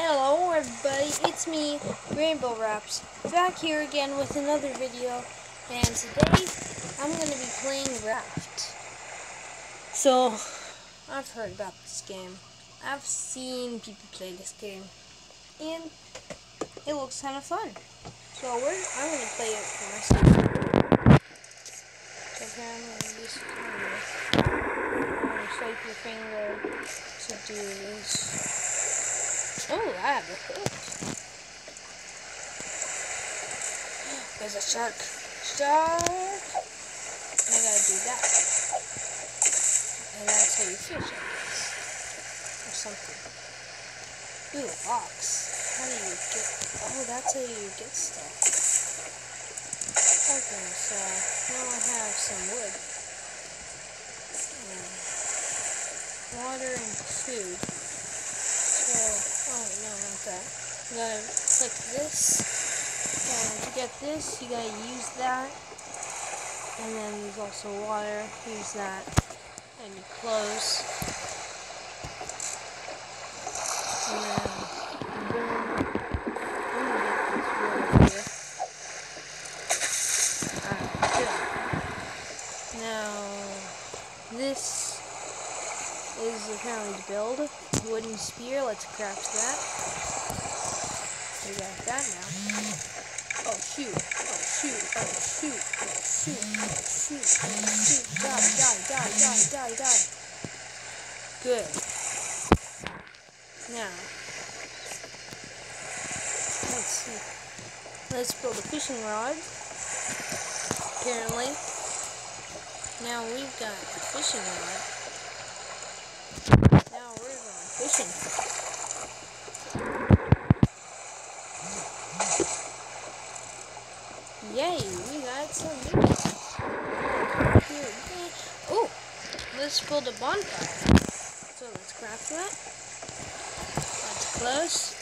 Hello everybody, it's me, Rainbow Raps, back here again with another video, and today I'm going to be playing Raft. So, I've heard about this game, I've seen people play this game, and it looks kind of fun. So I'm going to play it for myself. So here I'm going to swipe your finger to do this. Oh, I have a hook. There's a shark. Shark! And I gotta do that. And that's how you fish, I guess. Or something. Ooh, a box. How do you get... Oh, that's how you get stuff. Okay, so now I have some wood. Um, water and food. So, oh no, not that. You gotta click this. And to get this, you gotta use that. And then there's also water. Use that. And you close. And then, this is apparently to build wooden spear. Let's craft that. We got that now. Oh shoot! Oh shoot! Oh shoot! Oh shoot! Oh shoot! Oh shoot! Die! Die! Die! Die! Die! Die! Good. Now, let's see. Let's build a fishing rod. Apparently. Now we've got a fishing rod Now we're going fishing. Yay, we got some meat. Oh, build a bonfire. So let's craft that. Let's close.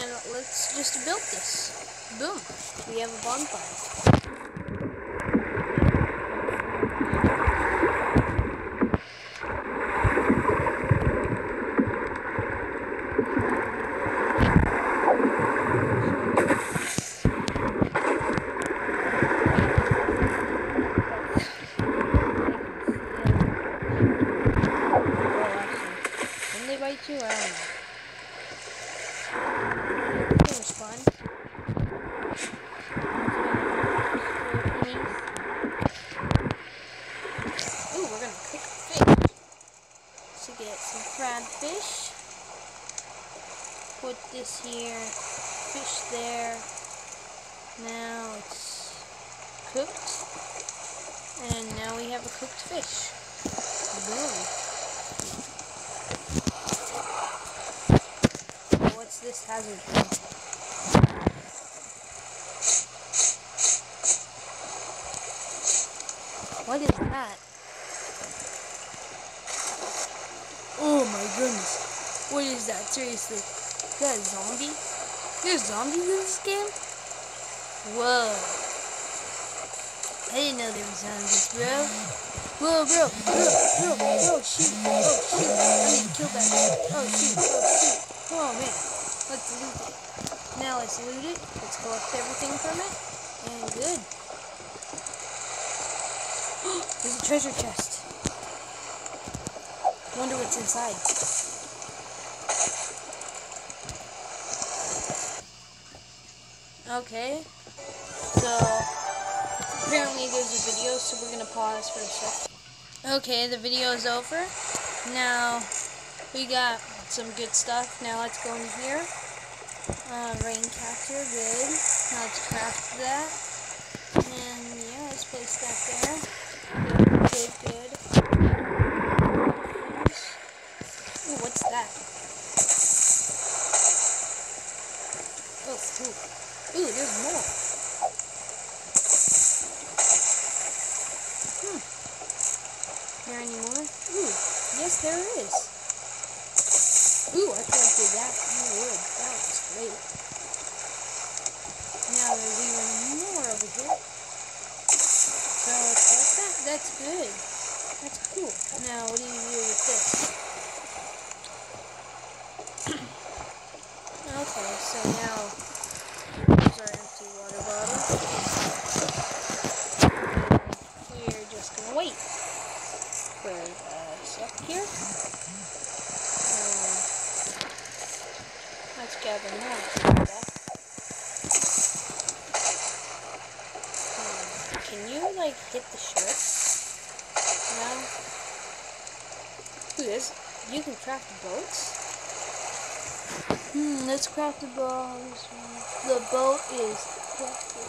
And let's just build this. Boom, we have a bonfire. too early. It was fun. Ooh, we're gonna cook fish. So get some crab fish. Put this here. Fish there. Now it's cooked. And cooked fish. Boom. this hazard. What is that? Oh my goodness. What is that? Seriously. Is that a zombie? There's zombies in this game? Whoa. I didn't know there was zombies, bro. Whoa, bro, bro, bro, bro, shoot, oh, shoot, I need to kill that. Oh, shoot, oh, shoot. Oh, man. Let's loot it. Now let's loot it. Let's collect everything from it. And good. There's a treasure chest. Wonder what's inside. Okay. So, apparently there's a video, so we're to pause for a sec. Okay, the video is over. Now, we got some good stuff. Now let's go in here. Uh, rain catcher, good. Now let's craft that. And yeah, let's place that there. Good, good, Ooh, what's that? Oh, ooh. Ooh, there's more. Hmm. There anymore. Ooh, yes there is. Ooh, I collected that oh, wood. That was great. Now there's even more over here. So like that. That's good. That's cool. Now what do you do with this? Okay, so now here's our empty water bottle. We're just gonna wait for sec here. Um, let's gather more. Um, can you like hit the shirts? No. Who is? You can craft boats. Hmm, let's craft the boat. The boat is crafted.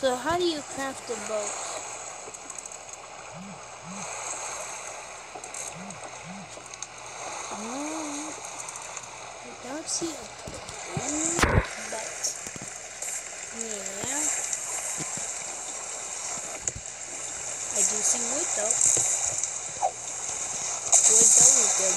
So how do you craft the boat? Oh, I don't see a boat, but yeah. I do see wood though. Wood though is good.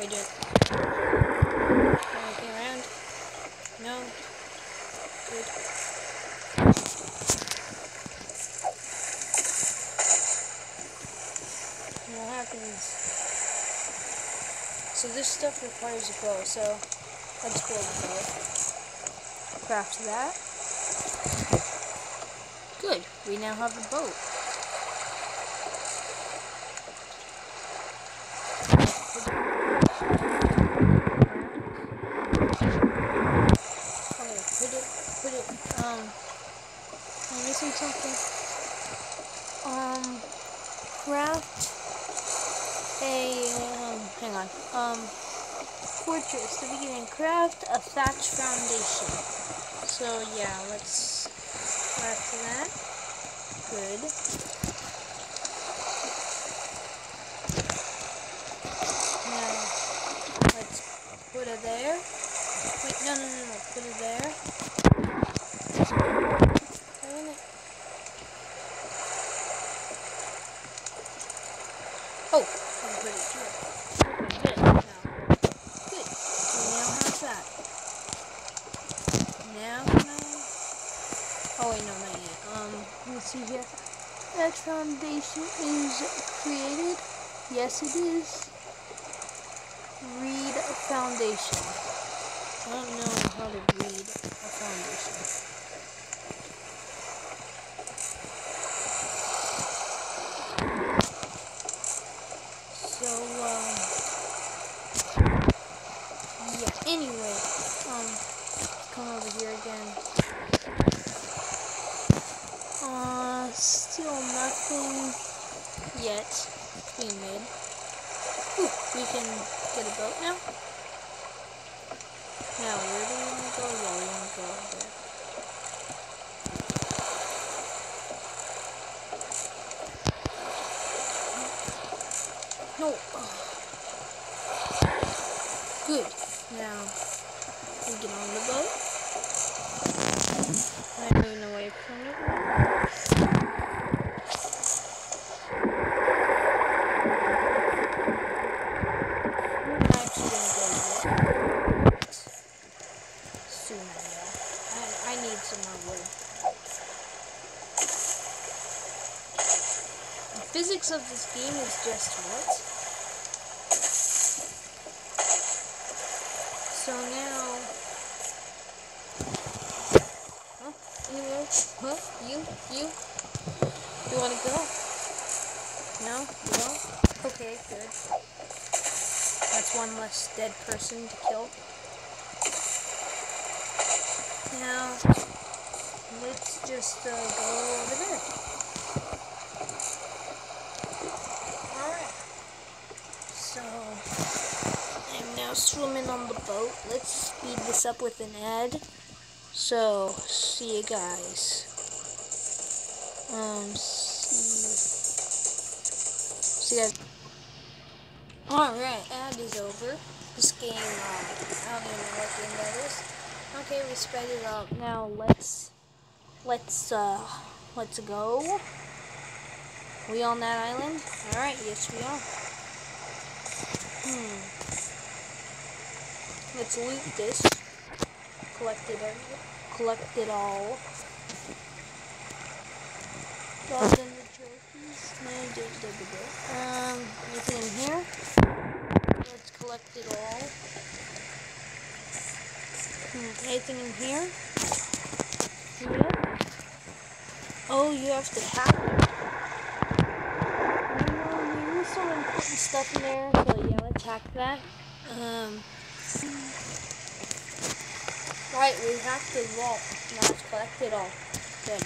We do it. Anything around? No. Good. What happens? So this stuff requires a bow, so let's build a bow. Craft that. Good. We now have a boat. Okay, put it, put it, um, I'm missing something. Um, craft a, um, hang on, um, fortress, the beginning, craft a thatch foundation. So, yeah, let's craft that. Good. Now, let's put it there. Wait, no, no, no, no. Put it there. Darn it. Oh, I put it here. Okay, good. Now, good. We now have that. Now Oh wait, no, not yet. Um, let's see here. That foundation is created. Yes, it is. Read a foundation. I don't know how to read a foundation. So, um, yeah, anyway, um, come over here again. Uh, still nothing yet being made. Ooh, we can get a boat now. Now, where do we want to go? Yeah, we want to go over there. No. Good. Now, we get on the boat. I'm moving away from it. I'm actually gonna go there. Soon I will. I, I need some more wood. The physics of this game is just what? So now... Huh? Anywhere? Huh? You? You? You wanna go? No? Don't? Okay, good. That's one less dead person to kill. Now, let's just uh, go over there. Alright. So, I'm now swimming on the boat. Let's speed this up with an ad. So, see you guys. Um, see, see you guys. Alright, ad is over. This game, uh, I don't even know what game that is. Okay, we sped it up. Now let's, let's, uh, let's go. We on that island? Alright, yes we are. Hmm. Let's loot this. Collected everything. collect it all. Rather than the trophies. Um, anything in here? Let's collect it all. Hmm, anything in here? Yeah. Oh, you have to hack it. Um, there's some important stuff in there, so yeah, let's hack that. Um, right, we have the vault. Now collect it all. Good.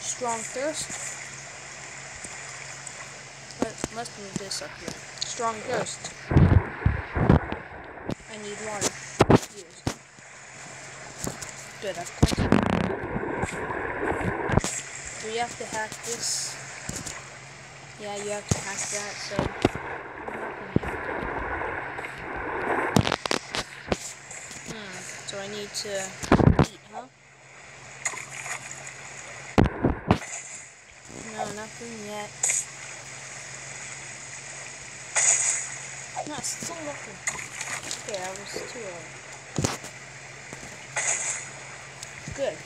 Strong thirst. Let's, let's move this up here. Strong thirst. I need water. Used. Good, I've it. We have to hack this. Yeah, you have to hack that, so Hmm, so I need to eat, huh? No, nothing yet. No, still nothing. Okay, I was too early. Good.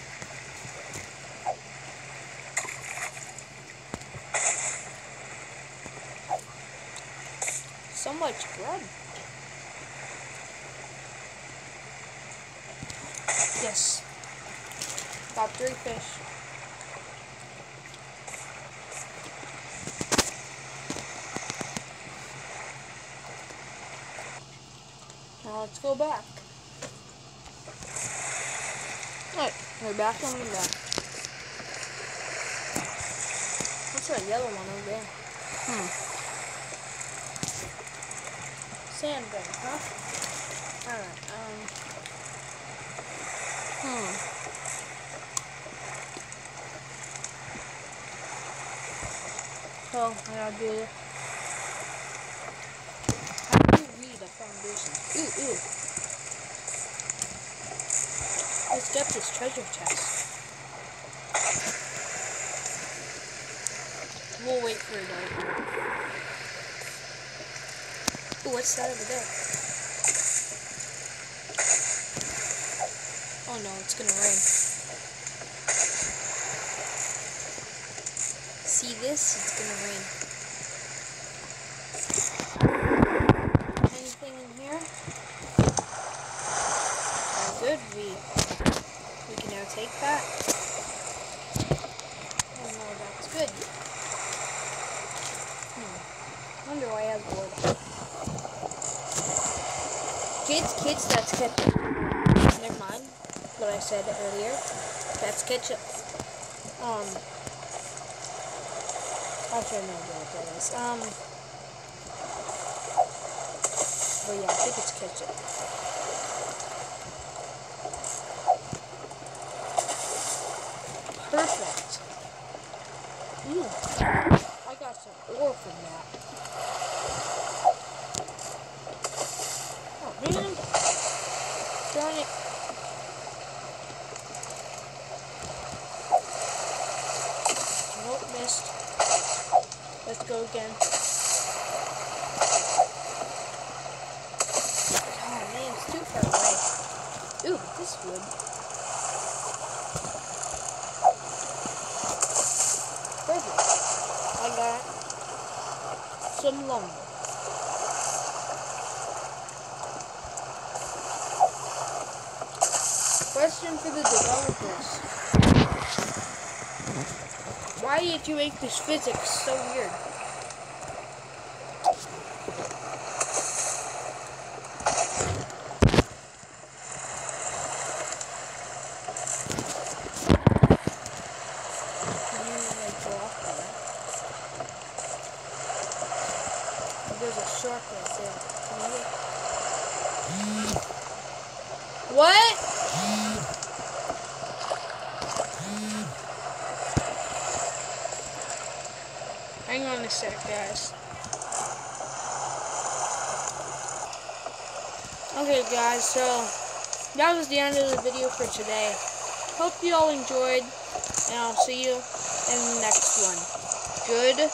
So much bread. Yes. Got three fish. Now let's go back. Alright, we're back on the back. What's that yellow one over there? Hmm. Sand bank, huh? Alright, um. Hmm. So, I gotta do this. How do you read a foundation? Ooh, ooh. Let's get this treasure chest. We'll wait for to open. Ooh, what's that over there? Oh no, it's gonna rain. See this? It's gonna rain. Anything in here? Oh, good. We we can now take that. Oh no, that's good. Hmm. Wonder why I have wood. Kids, kids, that's ketchup. Never mind what I said earlier. That's ketchup. Um. Actually, I know what that is. Um. But yeah, I think it's ketchup. Perfect. Ooh. I got some ore from that. Oh man. Darn it. Nope, missed. Let's go again. Oh man, it's too far away. Ooh, this wood. Perfect. I got some lumber. Question for the developers. Why did you make this physics so weird? Can you like go off there? There's a shark right there. What? Hang on a sec, guys. Okay, guys, so that was the end of the video for today. Hope you all enjoyed, and I'll see you in the next one. Good